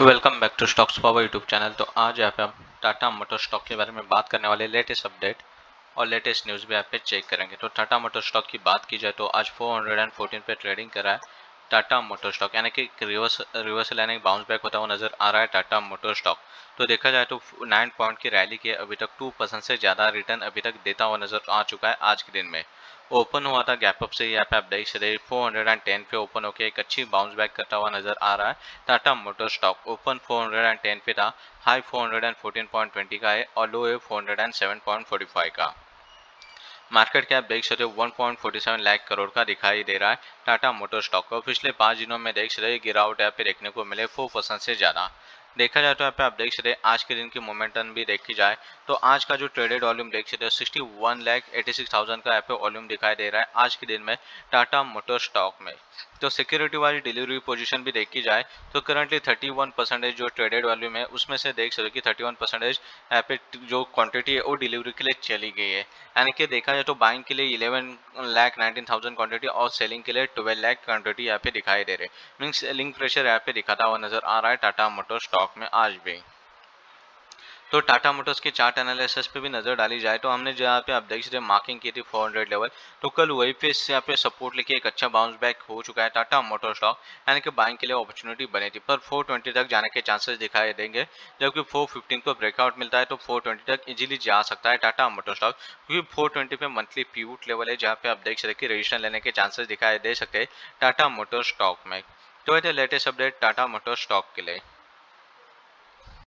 Welcome back to stocks power YouTube channel. तो आज यहाँ पे हम टाटा मोटर स्टॉक के बारे में बात करने वाले लेटेस्ट अपडेट और लेटेस्ट न्यूज़ भी यहाँ पे चेक करेंगे। तो टाटा मोटर स्टॉक की बात की जाए तो आज 414 पे ट्रेडिंग करा है। टाटा मोटर स्टॉक, यानी कि रिवर्स रिवर्सल यानी बाउंस बैक होता हुआ नज़र आ रहा है टाटा मोटर स्टॉक। तो देखा जाए तो नाइन पॉइंट की रैली की अभी तक टू परसेंट से ज़्यादा रिटर्न अभी तक देता हुआ नज़र आ चुका है आज के दिन में। ओपन हुआ था गैप अप से, यहाँ पे आप देख सकते फोर हंड्रेड एंड टेन पे ओपन होकर एक अच्छी बाउंस बैक करता हुआ नज़र आ रहा है Tata motor stock. Open four hundred and ten पे था high four hundred and fourteen point twenty का है और लो है four hundred and seven point forty five का। मार्केट कैप देख सकते हो 1.47 लाख करोड़ का दिखाई दे रहा है। टाटा मोटर स्टॉक को पिछले पाँच दिनों में देख सकते गिरावट यहाँ पे देखने को मिले फोर परसेंट से ज़्यादा। देखा जाए तो यहाँ पे आप देख सकते हैं, आज के दिन की मोमेंटम भी देखी जाए तो आज का जो ट्रेडेड वॉल्यूम देख सकते हो sixty one lakh eighty six thousand का यहाँ पे वॉल्यूम दिखाई दे रहा है, आज के दिन में टाटा मोटर स्टॉक में। तो सिक्योरिटी वाली डिलीवरी पोजीशन भी देखी जाए तो करंटली 31 परसेंटेज जो ट्रेडेड वॉल्यूम है, उसमें से देख सकते कि 31 परसेंटेज यहाँ पे जो क्वांटिटी है, वो डिलीवरी के लिए चली गई है। यानी कि देखा जाए तो बाइंग के लिए 11 लाख थाउज़ेंड क्वान्टिटी और सेलिंग के लिए 12 लाख क्वांटिटी यहाँ पे दिखाई दे रहे मीन्स सेलिंग प्रेशर यहाँ पे दिखाता हुआ नज़र आ रहा है टाटा मोटर स्टॉक में आज भी। तो टाटा मोटर्स के चार्ट एनालिसिस पे भी नज़र डाली जाए तो हमने जहाँ पे आप देख सकते मार्किंग की थी 400 लेवल तो कल वही पे इससे यहाँ पे सपोर्ट लेके एक अच्छा बाउंस बैक हो चुका है टाटा मोटर स्टॉक यानी कि बाइंग के लिए अपॉर्चुनिटी बनी थी। पर 420 तक जाने के चांसेस दिखाई देंगे। जबकि 415 को ब्रेकआउट मिलता है तो 420 तक इजीली जा सकता है टाटा मोटर स्टॉक क्योंकि 420 पे मंथली पीवूट लेवल है, जहाँ पे आप देख सकते रजिस्ट्रेशन लेने के चांसेस दिखाई दे सकते हैं टाटा मोटर स्टॉक में। तो ये latest update Tata motor stock के लिए।